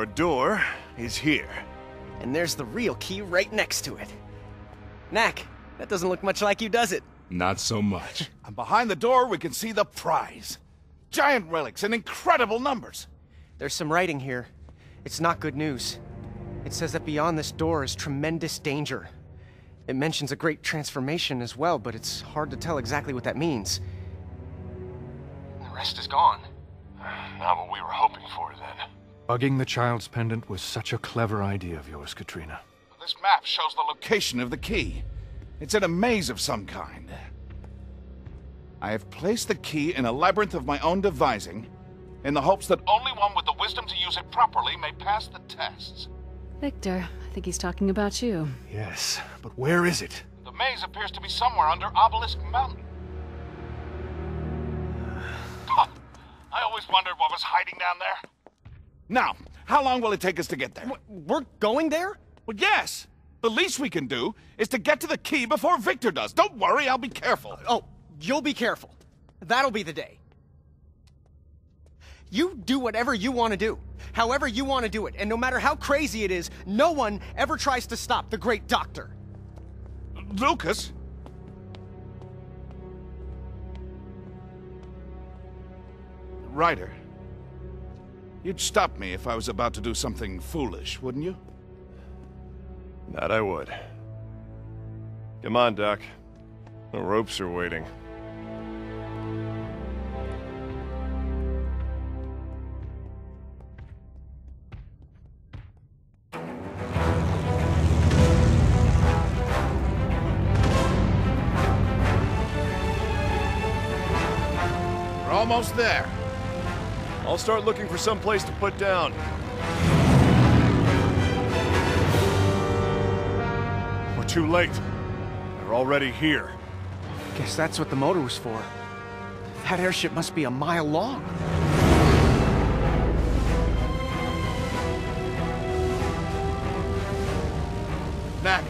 Your door is here. And there's the real key right next to it. Knack, that doesn't look much like you, does it? Not so much. And behind the door, we can see the prize. Giant relics in incredible numbers. There's some writing here. It's not good news. It says that beyond this door is tremendous danger. It mentions a great transformation as well, but it's hard to tell exactly what that means. The rest is gone. Not what we were hoping for then. Bugging the child's pendant was such a clever idea of yours, Katrina. This map shows the location of the key. It's in a maze of some kind. I have placed the key in a labyrinth of my own devising, in the hopes that only one with the wisdom to use it properly may pass the tests. Viktor, I think he's talking about you. Yes, but where is it? The maze appears to be somewhere under Obelisk Mountain. I always wondered what was hiding down there. Now, how long will it take us to get there? We're going there? Well, yes. The least we can do is to get to the key before Viktor does. Don't worry, I'll be careful. Oh, you'll be careful. That'll be the day. You do whatever you want to do, however you want to do it, and no matter how crazy it is, no one ever tries to stop the great doctor. Lucas? Ryder, you'd stop me if I was about to do something foolish, wouldn't you? That I would. Come on, Doc. The ropes are waiting. We're almost there. I'll start looking for some place to put down. We're too late. They're already here. Guess that's what the motor was for. That airship must be a mile long. Knack,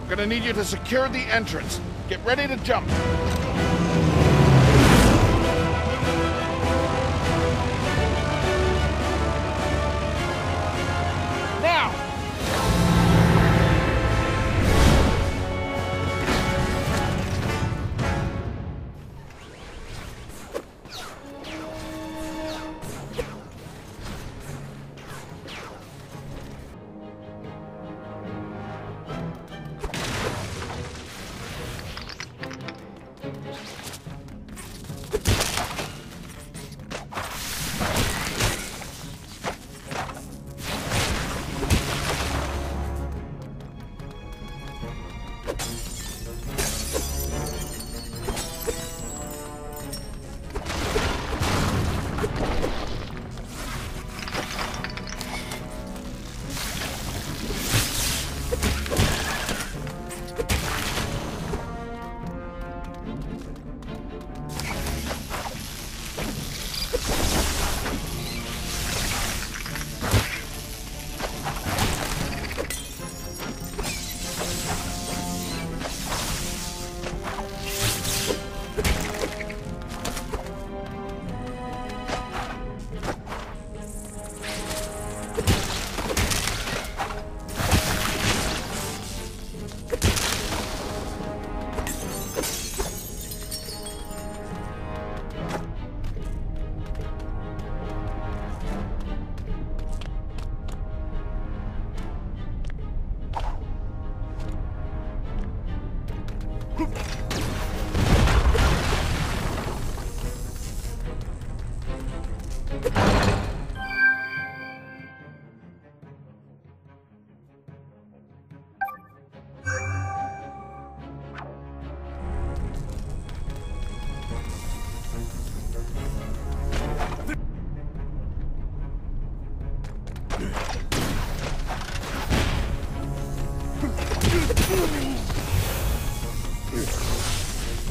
I'm gonna need you to secure the entrance. Get ready to jump.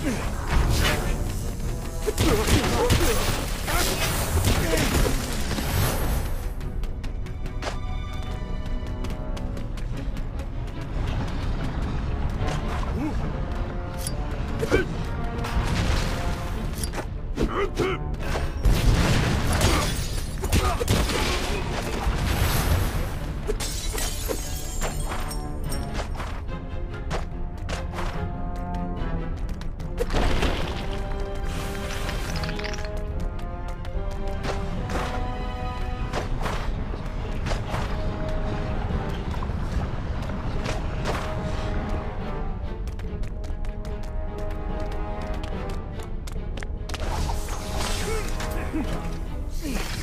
Ugh. Hmph!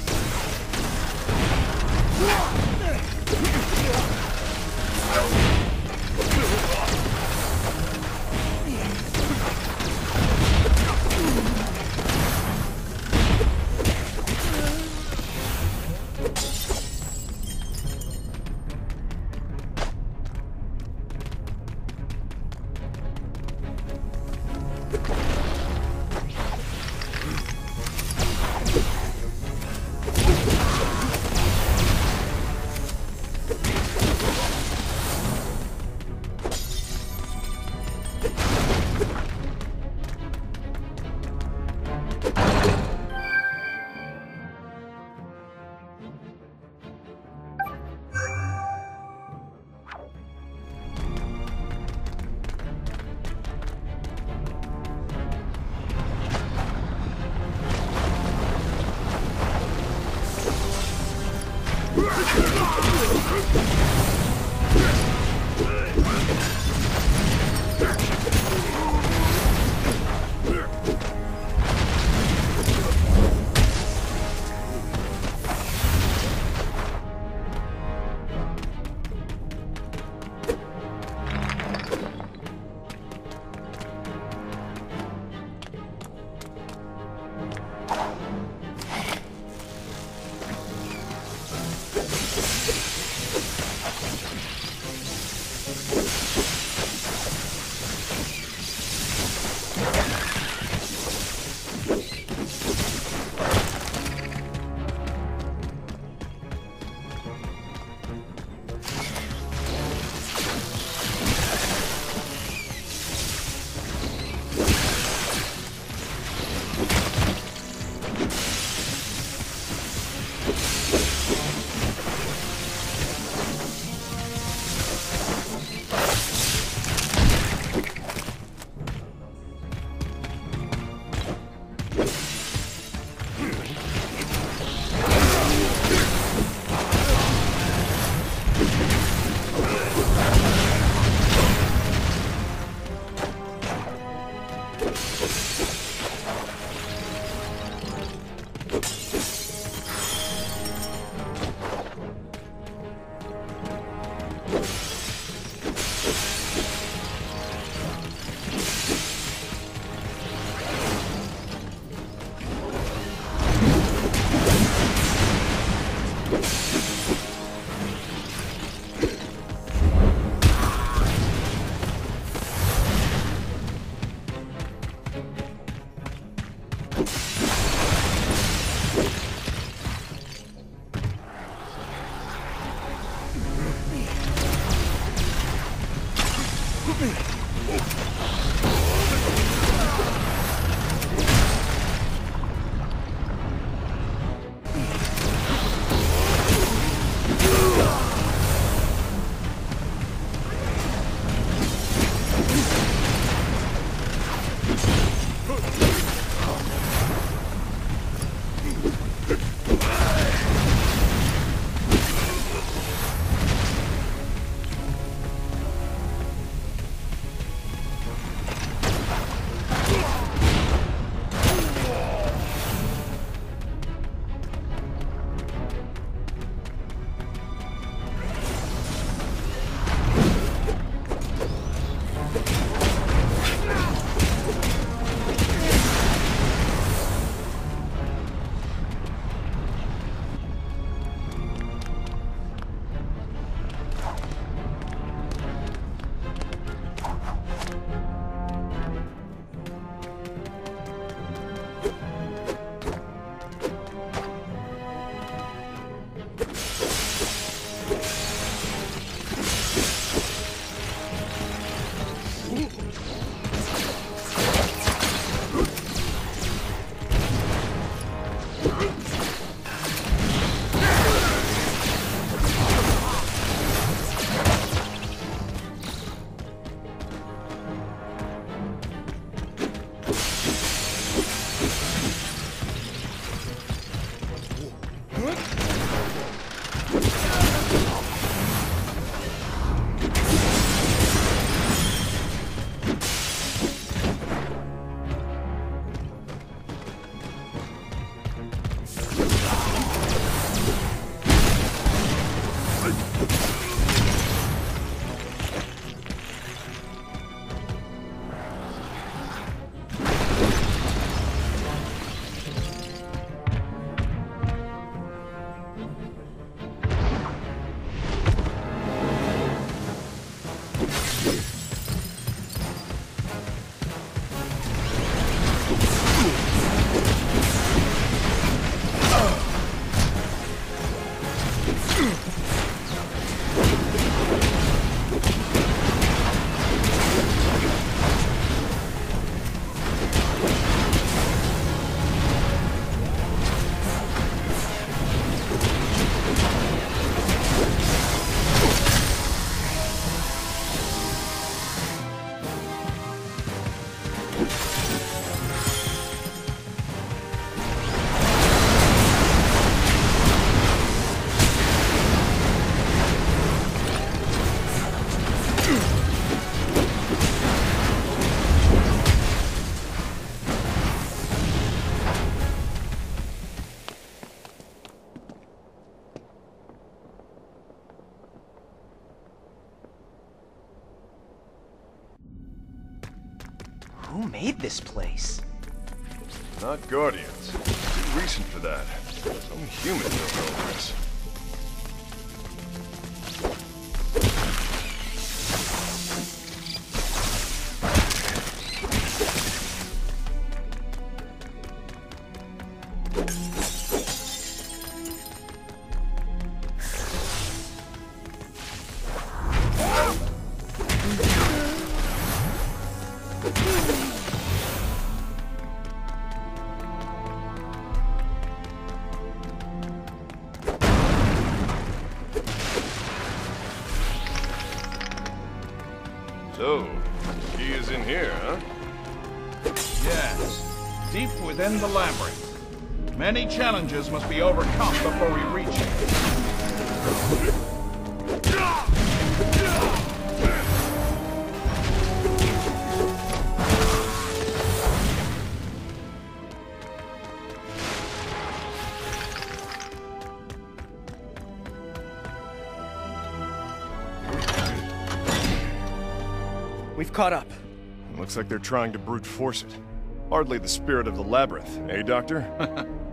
This place? Not Guardians. Too recent for that. Only humans know this. So, key is in here, huh? Yes, deep within the labyrinth. Many challenges must be overcome before we reach it. We've caught up. Looks like they're trying to brute force it. Hardly the spirit of the labyrinth, eh, Doctor?